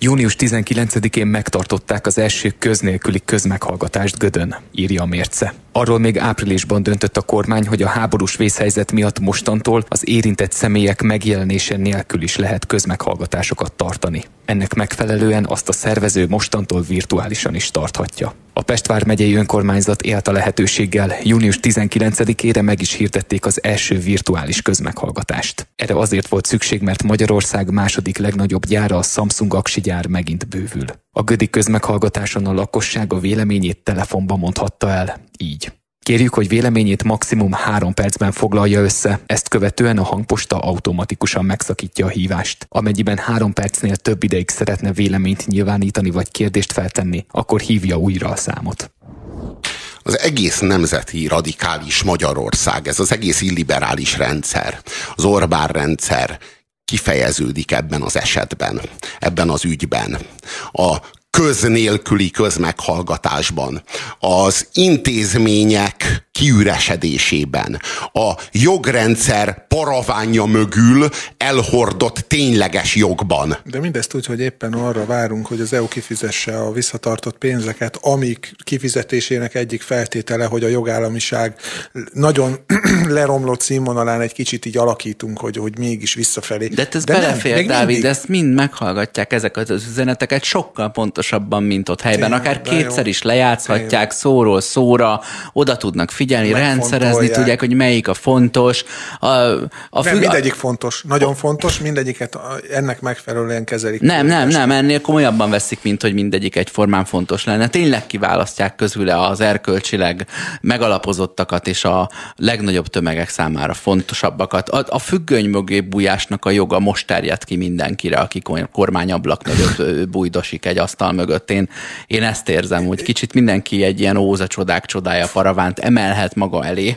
Június 19-én megtartották az első köznélküli közmeghallgatást Gödön, írja a mérce. Arról még áprilisban döntött a kormány, hogy a háborús vészhelyzet miatt mostantól az érintett személyek megjelenése nélkül is lehet közmeghallgatásokat tartani. Ennek megfelelően azt a szervező mostantól virtuálisan is tarthatja. A Pestvár megyei önkormányzat élt a lehetőséggel, június 19-ére meg is hirdették az első virtuális közmeghallgatást. Erre azért volt szükség, mert Magyarország második legnagyobb gyára a Samsung aksi gyár megint bővül. A Gödi közmeghallgatáson a lakosság a véleményét telefonba mondhatta el, így. Kérjük, hogy véleményét maximum három percben foglalja össze, ezt követően a hangposta automatikusan megszakítja a hívást. Amennyiben három percnél több ideig szeretne véleményt nyilvánítani vagy kérdést feltenni, akkor hívja újra a számot az egész nemzeti radikális Magyarország, ez az egész illiberális rendszer, az Orbán rendszer kifejeződik ebben az esetben, ebben az ügyben. A köznélküli közmeghallgatásban, az intézmények kiüresedésében, a jogrendszer paravánja mögül elhordott tényleges jogban. De mindezt úgy, hogy éppen arra várunk, hogy az EU kifizesse a visszatartott pénzeket, amik kifizetésének egyik feltétele, hogy a jogállamiság nagyon leromlott színvonalán egy kicsit így alakítunk, hogy, hogy mégis visszafelé. De ez De belefér, nem, Dávid, mindig... ezt mind meghallgatják ezeket az üzeneteket sokkal pontosabban, mint ott helyben. Tényleg, Akár kétszer jó. is lejátszhatják Tényleg. szóról szóra, oda tudnak figyelni rendszerezni tudják, hogy melyik a fontos. A, a nem, mindegyik fontos, nagyon fontos, mindegyiket ennek megfelelően kezelik. Nem, nem, nem, ennél komolyabban veszik, mint hogy mindegyik egyformán fontos lenne. Tényleg kiválasztják közüle az erkölcsileg megalapozottakat és a legnagyobb tömegek számára fontosabbakat. A, a függöny mögé bújásnak a joga most terjed ki mindenkire, aki kormányablak mögött bújdosik egy asztal mögött. Én, én ezt érzem, hogy kicsit mindenki egy ilyen óza csodák csodája paravánt emel emelhet maga elé.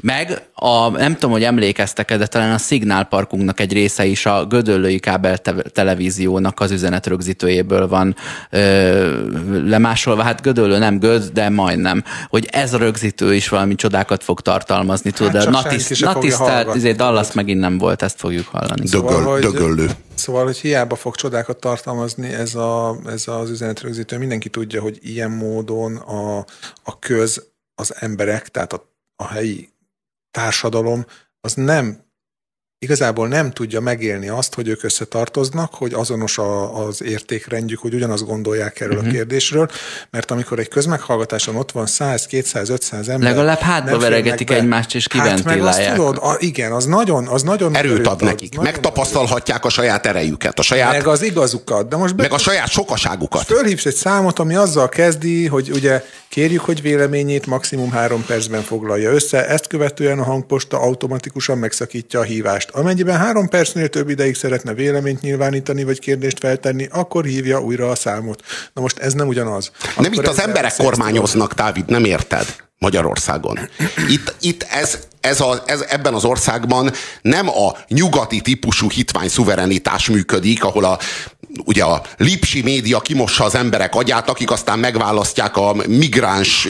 Meg a, nem tudom, hogy emlékeztek de talán a Signál Parkunknak egy része is a Gödöllői kábel te- televíziónak az üzenetrögzítőjéből van ö, lemásolva. Hát Gödöllő nem Göd, de majdnem. Hogy ez a rögzítő is valami csodákat fog tartalmazni. Tudod, hát Natis, Natisztelt, izé, Dallas megint nem volt, ezt fogjuk hallani. Dögöl, szóval, dögöllő. Szóval, hogy hiába fog csodákat tartalmazni ez, a, ez az üzenetrögzítő, mindenki tudja, hogy ilyen módon a, a köz az emberek, tehát a, a helyi társadalom, az nem igazából nem tudja megélni azt, hogy ők összetartoznak, hogy azonos a, az értékrendjük, hogy ugyanazt gondolják erről uh-huh. a mhm. kérdésről, mert amikor egy közmeghallgatáson ott van 100, 200, 500 ember... Legalább hátba veregetik egymást, és kiventilálják. Hát meg azt tudod, a, igen, az nagyon, az nagyon erőt, ad nekik, nagyon megtapasztalhatják a saját erejüket, a saját... Meg az igazukat, de most... Meg a saját sokaságukat. Fölhívsz egy számot, ami azzal kezdi, hogy ugye kérjük, hogy véleményét maximum három percben foglalja össze, ezt követően a hangposta automatikusan megszakítja a hívást hívást. Amennyiben három percnél több ideig szeretne véleményt nyilvánítani vagy kérdést feltenni, akkor hívja újra a számot. Na most ez nem ugyanaz. Nem akkor itt az emberek kormányoznak, Dávid, nem érted? Magyarországon. Itt, itt ez, ez a, ez, ebben az országban nem a nyugati típusú hitvány szuverenitás működik, ahol a, ugye a lipsi média kimossa az emberek agyát, akik aztán megválasztják a migráns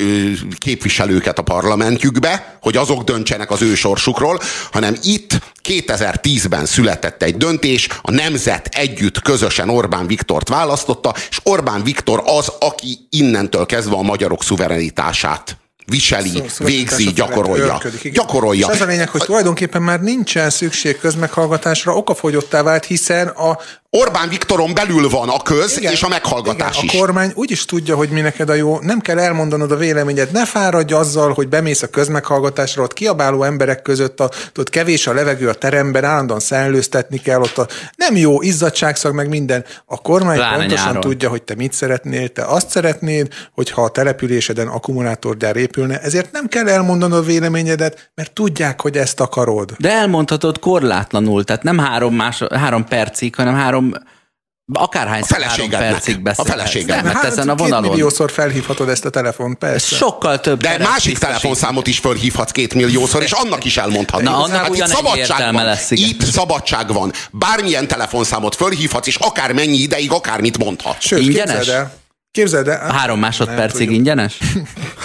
képviselőket a parlamentjükbe, hogy azok döntsenek az ő sorsukról, hanem itt 2010-ben született egy döntés, a nemzet együtt közösen Orbán Viktort választotta, és Orbán Viktor az, aki innentől kezdve a magyarok szuverenitását viseli, szó, szó, végzi, gyakorolja. gyakorolja. És az a lényeg, hogy tulajdonképpen már nincsen szükség közmeghallgatásra, okafogyottá vált, hiszen a Orbán Viktoron belül van a köz igen, és a meghallgatás igen, is. A kormány úgy is tudja, hogy mi neked a jó, nem kell elmondanod a véleményed, ne fáradj azzal, hogy bemész a közmeghallgatásra, ott kiabáló emberek között, a, ott kevés a levegő a teremben, állandóan szellőztetni kell, ott a, nem jó izzadságszag, meg minden. A kormány Pláne pontosan nyáron. tudja, hogy te mit szeretnél, te azt szeretnéd, hogyha a településeden akkumulátorgyár épülne, ezért nem kell elmondanod a véleményedet, mert tudják, hogy ezt akarod. De elmondhatod korlátlanul, tehát nem három, más, három percig, hanem három három akárhány három percig beszél. A feleségednek. Hát, ezen a vonalon. milliószor felhívhatod ezt a telefont, persze. Sokkal több. De másik telefonszámot is felhívhatsz két milliószor, és annak is elmondhatod. Na, annak hát itt szabadság van. Lesz, Itt szabadság van. Bármilyen telefonszámot felhívhatsz, és akármennyi ideig, akármit mondhatsz. Sőt, Ingyenes? Képzeld el, Három másodpercig ingyenes?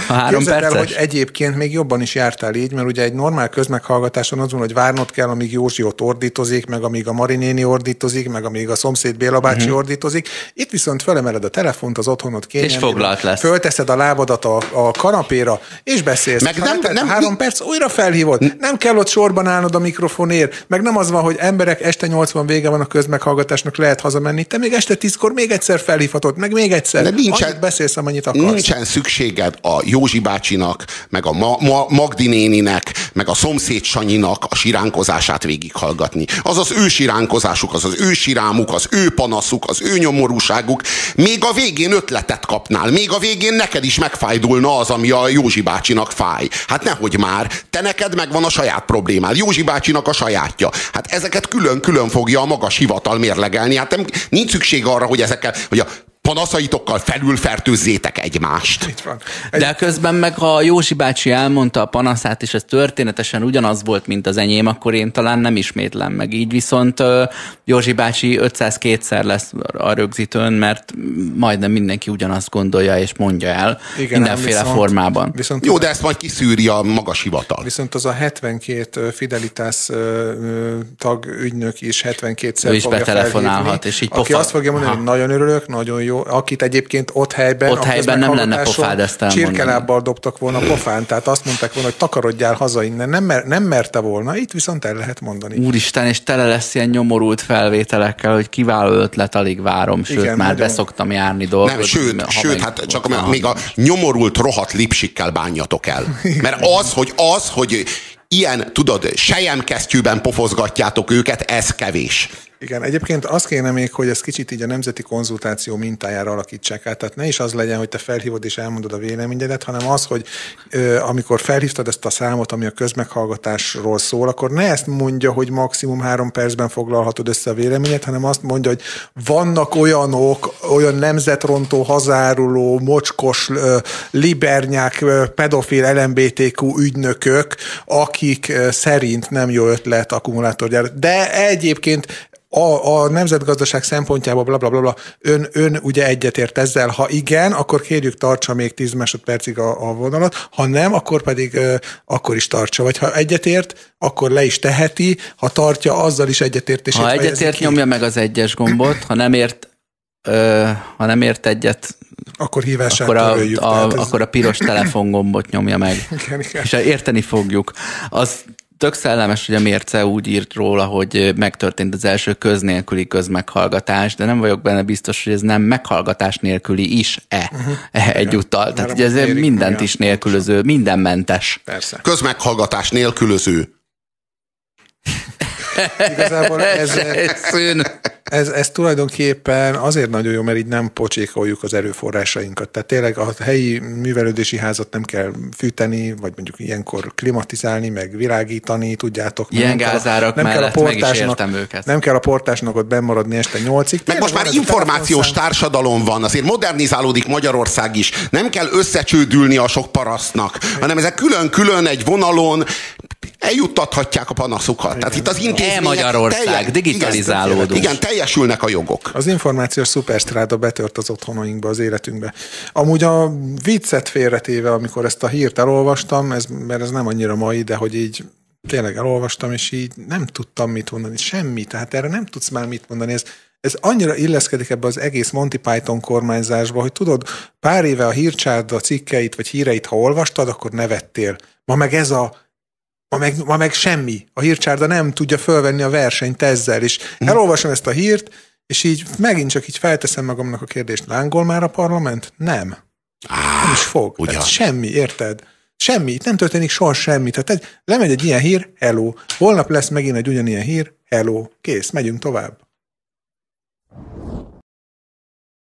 A három Képzeld el, perces? hogy egyébként még jobban is jártál így, mert ugye egy normál közmeghallgatáson az van, hogy várnod kell, amíg Józsi ott ordítozik, meg amíg a Marinéni ordítozik, meg amíg a szomszéd Béla bácsi uh-huh. ordítozik. Itt viszont felemeled a telefont, az otthonod kényelmében. foglalt lesz. Fölteszed a lábadat a, a kanapéra, és beszélsz. Meg nem- nem- három perc, újra felhívod. Nem kell ott sorban állnod a mikrofonért. Meg nem az van, hogy emberek este 80 vége van a közmeghallgatásnak, lehet hazamenni. Te még este 10-kor még egyszer felhívhatod, meg még egyszer. De nincsen- Annyit beszélsz, amennyit akarsz. Nincsen szükséged a Józsi bácsinak, meg a Ma- Ma- Magdi néninek, meg a szomszéd Sanyinak a siránkozását végighallgatni. Az az ő siránkozásuk, az az ő sirámuk, az ő panaszuk, az ő nyomorúságuk. Még a végén ötletet kapnál, még a végén neked is megfájdulna az, ami a Józsi bácsinak fáj. Hát nehogy már, te neked megvan a saját problémád, Józsi bácsinak a sajátja. Hát ezeket külön-külön fogja a magas hivatal mérlegelni. Hát nem, nincs szükség arra, hogy ezekkel, hogy a panaszaitokkal felülfertőzzétek egymást. Itt van. De közben meg ha Józsi bácsi elmondta a panaszát, és ez történetesen ugyanaz volt, mint az enyém, akkor én talán nem ismétlem meg. Így viszont Józsi bácsi 502-szer lesz a rögzítőn, mert majdnem mindenki ugyanazt gondolja és mondja el Igen, mindenféle viszont- formában. Viszont Jó, de ezt majd kiszűri a magas hivatal. Viszont az a 72 Fidelitas tag ügynök is 72-szer Ő is fogja betelefonálhat, és így aki pofa- azt fogja mondani, hogy nagyon örülök, nagyon jó, akit egyébként ott helyben Ott a helyben nem lenne pofád ezt elmondani. Csirkelábbal dobtak volna pofán, tehát azt mondták volna, hogy takarodjál haza innen, nem, mer, nem merte volna, itt viszont el lehet mondani. Úristen, és tele lesz ilyen nyomorult felvételekkel, hogy kiváló ötlet, alig várom, sőt, Igen, már nagyon. beszoktam járni dolgozni. Nem, sőt, ha sőt, hát csak ha- még a nyomorult rohadt lipsikkel bánjatok el. Mert az, hogy az, hogy ilyen, tudod, sejemkesztyűben pofozgatjátok őket, ez kevés. Igen, egyébként azt kéne még, hogy ezt kicsit így a nemzeti konzultáció mintájára alakítsák át. Tehát ne is az legyen, hogy te felhívod és elmondod a véleményedet, hanem az, hogy ö, amikor felhívtad ezt a számot, ami a közmeghallgatásról szól, akkor ne ezt mondja, hogy maximum három percben foglalhatod össze a véleményet, hanem azt mondja, hogy vannak olyanok, olyan nemzetrontó, hazáruló, mocskos, ö, libernyák, ö, pedofil, LMBTQ ügynökök, akik ö, szerint nem jó ötlet akkumulátorgyár. De egyébként a, a nemzetgazdaság szempontjából bla, bla, bla, bla, ön, ön ugye egyetért ezzel, ha igen, akkor kérjük tartsa még 10 másodpercig a, a vonalat, ha nem, akkor pedig ö, akkor is tartsa, vagy ha egyetért, akkor le is teheti, ha tartja, azzal is egyetértését Ha egyetért, ki, nyomja meg az egyes gombot, ha nem ért, ö, ha nem ért egyet, akkor hívását akkor a, töröljük. a, ez- akkor a piros telefongombot nyomja meg. Igen, igen. És érteni fogjuk. Az tök szellemes, hogy a Mérce úgy írt róla, hogy megtörtént az első köz nélküli közmeghallgatás, de nem vagyok benne biztos, hogy ez nem meghallgatás nélküli is-e uh-huh. egyúttal. Tehát Már ugye ez mindent igen, is nélkülöző, mindenmentes. Persze. Közmeghallgatás nélkülöző. Igazából ez, Szűn. Ez, ez tulajdonképpen azért nagyon jó, mert így nem pocsékoljuk az erőforrásainkat. Tehát tényleg a helyi művelődési házat nem kell fűteni, vagy mondjuk ilyenkor klimatizálni, meg világítani, tudjátok. Ilyen nem kell a- gázárak mellett meg is értem őket. Nem kell a portásnak ott bennmaradni este nyolcig. Meg most már a információs társadalom van, azért modernizálódik Magyarország is. Nem kell összecsődülni a sok parasztnak, hanem ezek külön-külön egy vonalon eljuttathatják a panaszukat. Tehát itt az intézmények... E-Magyarország, teljes- digitalizálódunk. Igen, igen, teljesülnek a jogok. Az információs szuperstráda betört az otthonainkba, az életünkbe. Amúgy a viccet félretéve, amikor ezt a hírt elolvastam, ez, mert ez nem annyira mai, de hogy így tényleg elolvastam, és így nem tudtam mit mondani, semmi. Tehát erre nem tudsz már mit mondani. Ez, ez annyira illeszkedik ebbe az egész Monty Python kormányzásba, hogy tudod, pár éve a hírcsárda cikkeit vagy híreit, ha olvastad, akkor nevettél. Ma meg ez a Ma meg, ma meg semmi. A hírcsárda nem tudja fölvenni a versenyt ezzel, és elolvasom ezt a hírt, és így megint csak így felteszem magamnak a kérdést, lángol már a parlament? Nem. Nem is fog. ugyan. Semmi, érted? Semmi, itt nem történik soha semmi. Tehát egy, lemegy egy ilyen hír, hello. Holnap lesz megint egy ugyanilyen hír, hello. Kész, megyünk tovább.